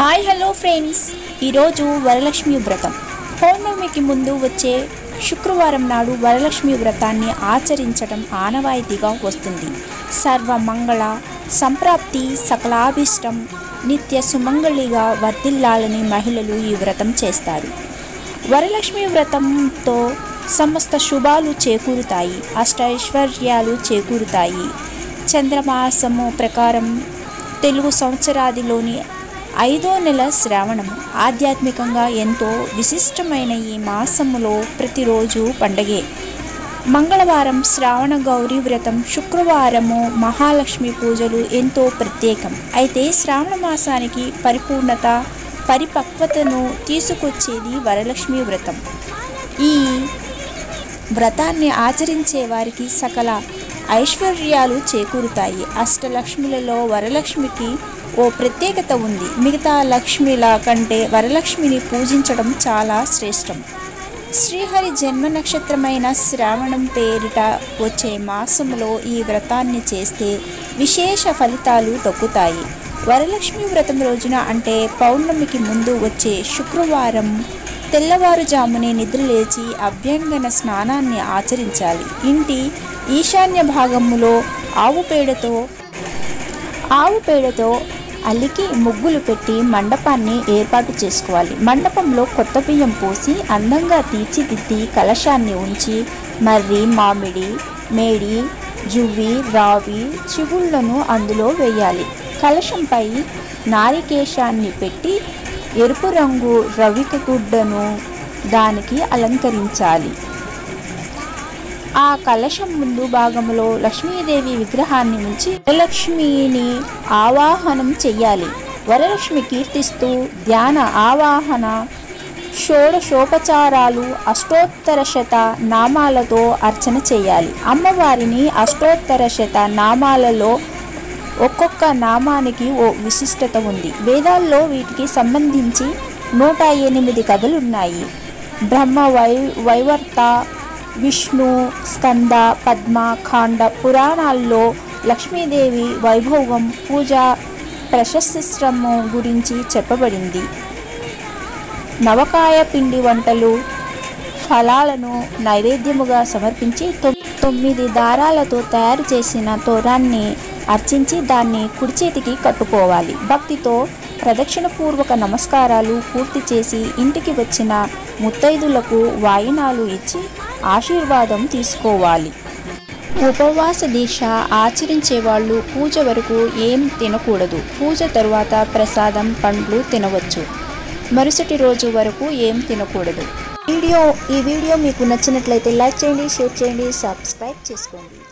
Hi hello friends. ఈరోజు వరలక్ష్మి వ్రతం. పౌర్ణమికి ముందు వచ్చే శుక్రవారం నాడు వరలక్ష్మి వ్రతాన్ని ఆచరించడం ఆనవాయితీగా వస్తుంది. సర్వ మంగళ సంప్రాప్తి సకలాభిష్టం నిత్య సుమంగళిగా వర్ధిల్లాలని మహిళలు ఈ వ్రతం చేస్తారు. వరలక్ష్మి వ్రతంతో సమస్త శుభాలు చేకూరుతాయి అష్టైశ్వర్యాలు చేకూరుతాయి. చంద్రమాసము ప్రకారం తెలుగు సంవత్సరాదిలోని ఐదో నెల శ్రావణం ఆధ్యాత్మికంగా ఎంతో విశిష్టమైన ఈ మాసములో ప్రతిరోజు పండగే. మంగళవారం శ్రావణ గౌరీ వ్రతం శుక్రవారము మహాలక్ష్మి పూజలు ఎంతో ప్రత్యేకం. అయితే శ్రావణ మాసానికి పరిపూర్ణత పరిపక్వతను తీసుకొచ్చేది వరలక్ష్మి వ్రతం. ఈ వ్రతాన్ని ఆచరించే వారికి సకల ఐశ్వర్యాలు చేకూరుతాయి. అష్టలక్ష్ములలో వరలక్ష్మికి ఓ ప్రత్యేకత ఉంది. మిగతా లక్ష్మిల కంటే వరలక్ష్మిని పూజించడం చాలా శ్రేష్టం. శ్రీహరి జన్మ నక్షత్రమైన శ్రావణం పేరిట వచ్చే మాసంలో ఈ వ్రతాన్ని చేస్తే విశేష ఫలితాలు దక్కుతాయి. వరలక్ష్మి వ్రతం రోజున అంటే పౌర్ణమికి ముందు వచ్చే శుక్రవారం తెల్లవారుజామునే నిద్రలేచి అభ్యంగన స్నానాన్ని ఆచరించాలి. ఇంటి ఈశాన్య భాగములో ఆవు పేడతో ఆవు పేడతో అల్లికి ముగ్గులు పెట్టి మండపాన్ని ఏర్పాటు చేసుకోవాలి. మండపంలో కొత్త బియ్యం పోసి అందంగా తీర్చిదిద్ది కలశాన్ని ఉంచి మర్రి మామిడి మేడి జువ్వి రావి చిగుళ్ళను అందులో వేయాలి. కలశంపై నారికేశాన్ని పెట్టి ఎరుపు రంగు రవిక గుడ్డను దానికి అలంకరించాలి. ఆ కలశం ముందు భాగంలో లక్ష్మీదేవి విగ్రహాన్ని ఉంచి వరలక్ష్మిని ఆవాహనం చెయ్యాలి. వరలక్ష్మి కీర్తిస్తూ ధ్యాన ఆవాహన షోడశోపచారాలు అష్టోత్తర శత నామాలతో అర్చన చేయాలి అమ్మవారిని అష్టోత్తర శత నామాలలో ఒక్కొక్క నామానికి ఓ విశిష్టత ఉంది. వేదాల్లో వీటికి సంబంధించి నూట ఎనిమిది కథలున్నాయి. బ్రహ్మ వై వైవర్త విష్ణు స్కంద పద్మ ఖాండ పురాణాల్లో లక్ష్మీదేవి వైభవం పూజ ప్రశస్త్రము గురించి చెప్పబడింది. నవకాయ పిండి వంటలు ఫలాలను నైవేద్యముగా సమర్పించి తొమ్మిది దారాలతో తయారు చేసిన తోరాన్ని అర్చించి దాన్ని కుడి చేతికి కట్టుకోవాలి. భక్తితో ప్రదక్షిణపూర్వక నమస్కారాలు పూర్తి చేసి ఇంటికి వచ్చిన ముత్తైదులకు వాయినాలు ఇచ్చి ఆశీర్వాదం తీసుకోవాలి. ఉపవాస దీక్ష ఆచరించే వాళ్ళు పూజ వరకు ఏం తినకూడదు. పూజ తరువాత ప్రసాదం పండ్లు తినవచ్చు. మరుసటి రోజు వరకు ఏం తినకూడదు. వీడియో ఈ వీడియో మీకు నచ్చినట్లయితే లైక్ చేయండి షేర్ చేయండి సబ్స్క్రైబ్ చేసుకోండి.